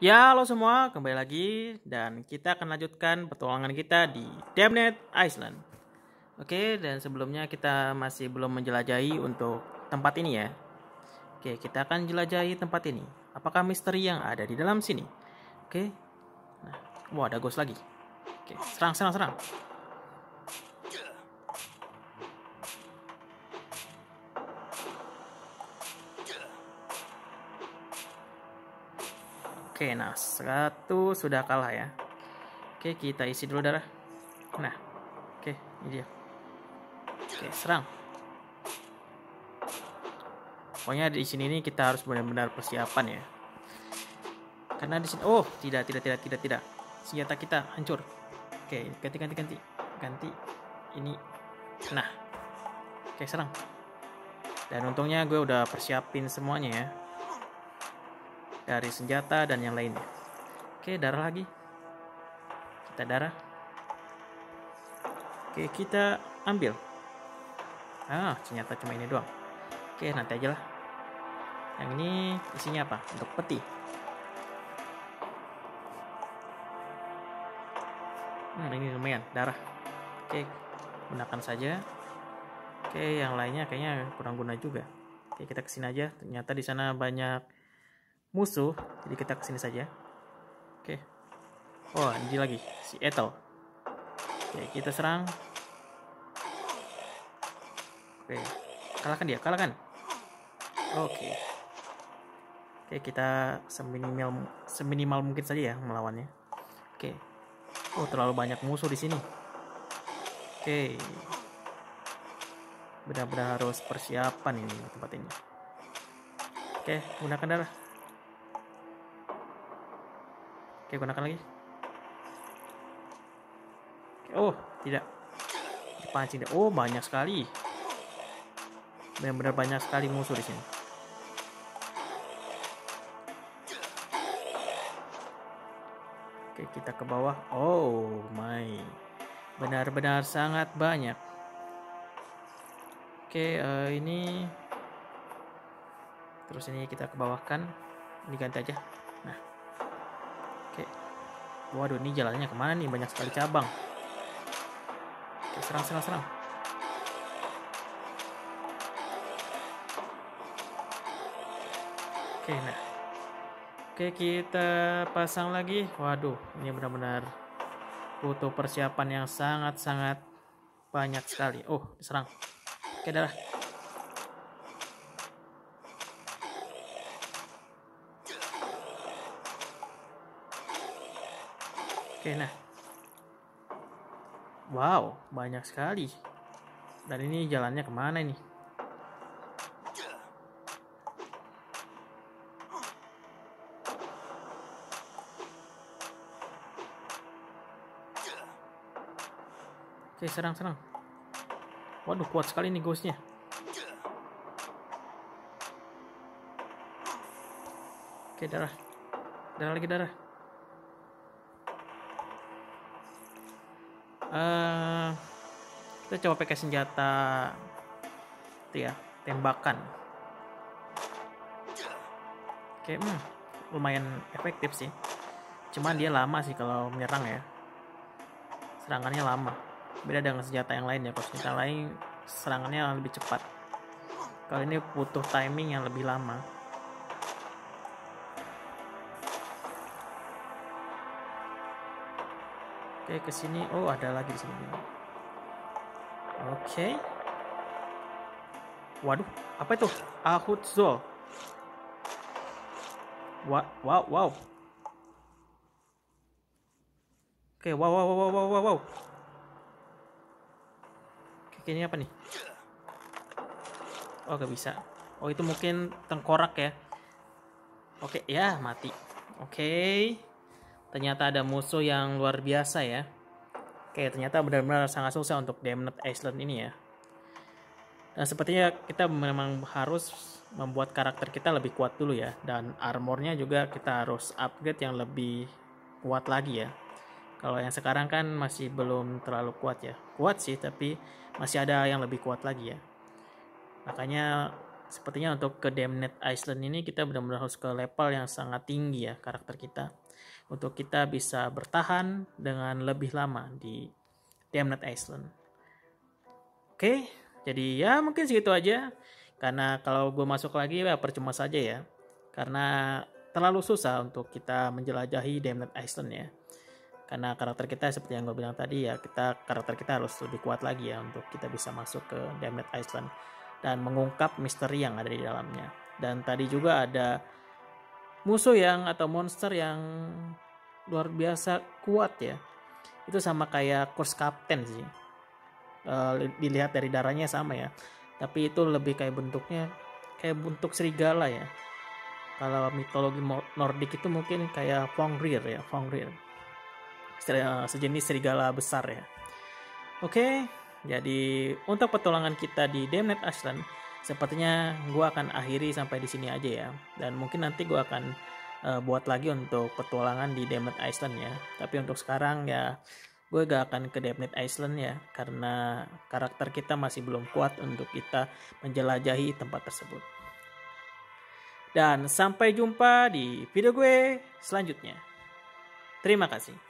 Ya, halo semua, kembali lagi dan kita akan lanjutkan petualangan kita di Damned Island. Oke, dan sebelumnya kita masih belum menjelajahi untuk tempat ini ya. Oke, kita akan jelajahi tempat ini. Apakah misteri yang ada di dalam sini? Oke. Nah, wah ada ghost lagi. Oke, serang serang serang. Oke, nah satu sudah kalah ya. Oke, kita isi dulu darah. Nah, oke, ini dia. Oke, serang. Pokoknya di sini nih kita harus benar-benar persiapan ya. Karena di sini, oh tidak tidak tidak tidak tidak, senjata kita hancur. Oke, ganti ganti ganti ganti. Ini, nah, oke serang. Dan untungnya gue udah persiapin semuanya ya dari senjata dan yang lainnya. Oke, darah lagi. Kita darah. Oke, kita ambil. Ah, ternyata cuma ini doang. Oke, nanti aja lah. Yang ini isinya apa? Untuk peti. Hmm, ini lumayan, darah. Oke, gunakan saja. Oke, yang lainnya kayaknya kurang guna juga. Oke, kita ke sini aja. Ternyata di sana banyak musuh. Jadi kita ke sini saja. Oke. Oh ini lagi. Si Ethel. Oke kita serang. Oke. Kalahkan dia kalahkan. Oke. Oke kita seminimal seminimal mungkin saja ya melawannya. Oke. Oh terlalu banyak musuh di sini. Oke. Benar-benar harus persiapan ini tempat ini. Oke gunakan darah Oke, gunakan lagi. Oh, tidak. Dipancing. Oh, banyak sekali. Benar-benar banyak sekali musuh di sini. Oke, kita ke bawah. Oh, my. Benar-benar sangat banyak. Oke, uh, ini terus ini kita ke bawah kan. Ini ganti aja. Nah. Waduh, ini jalannya ke mana nih? Banyak sekali cabang. Oke, serang, serang, serang. Oke, nah. Oke, kita pasang lagi. Waduh, ini benar-benar butuh persiapan yang sangat-sangat banyak sekali. Oh, diserang. Oke, darah. Oke, nah. Wow, banyak sekali. Dan ini jalannya ke mana ini? Oke, serang-serang. Waduh, kuat sekali nih ghostnya. Oke, darah. Darah lagi darah. Uh, kita coba pakai senjata itu ya tembakan. Oke hmm, lumayan efektif sih. Cuman dia lama sih kalau menyerang ya. Serangannya lama. Beda dengan senjata yang lain ya kalau senjata lain serangannya lebih cepat. Kalau ini butuh timing yang lebih lama Oke, ke sini. Oh, ada lagi di sini. Oke. Waduh, apa itu? Ahutzol. Wow, wow, wow. Oke, wow, wow, wow, wow, wow, wow. Oke, ini apa nih? Oh, gak bisa. Oh, itu mungkin tengkorak ya. Oke, ya, mati. Oke ternyata ada musuh yang luar biasa ya. Oke, ternyata benar-benar sangat susah untuk Damned Island ini ya. Dan sepertinya kita memang harus membuat karakter kita lebih kuat dulu ya. Dan armornya juga kita harus upgrade yang lebih kuat lagi ya. Kalau yang sekarang kan masih belum terlalu kuat ya. Kuat sih, tapi masih ada yang lebih kuat lagi ya. Makanya sepertinya untuk ke Damned Island ini kita benar-benar harus ke level yang sangat tinggi ya karakter kita untuk kita bisa bertahan dengan lebih lama di Damned Island. Oke, jadi ya mungkin segitu aja. Karena kalau gue masuk lagi ya percuma saja ya. Karena terlalu susah untuk kita menjelajahi Damned Island ya. Karena karakter kita seperti yang gue bilang tadi ya, kita karakter kita harus lebih kuat lagi ya untuk kita bisa masuk ke Damned Island dan mengungkap misteri yang ada di dalamnya. Dan tadi juga ada musuh yang atau monster yang luar biasa kuat ya. Itu sama kayak Course Captain sih. Uh, dilihat dari darahnya sama ya. Tapi itu lebih kayak bentuknya kayak bentuk serigala ya kalau mitologi Nordik itu mungkin kayak Fongrir ya, Fongrir. Sejenis serigala besar ya. Oke, jadi untuk petualangan kita di Damned Island, sepertinya gue akan akhiri sampai di sini aja ya. Dan mungkin nanti gue akan uh, buat lagi untuk petualangan di Damned Island ya. Tapi untuk sekarang ya gue gak akan ke Damned Island ya karena karakter kita masih belum kuat untuk kita menjelajahi tempat tersebut. Dan sampai jumpa di video gue selanjutnya. Terima kasih.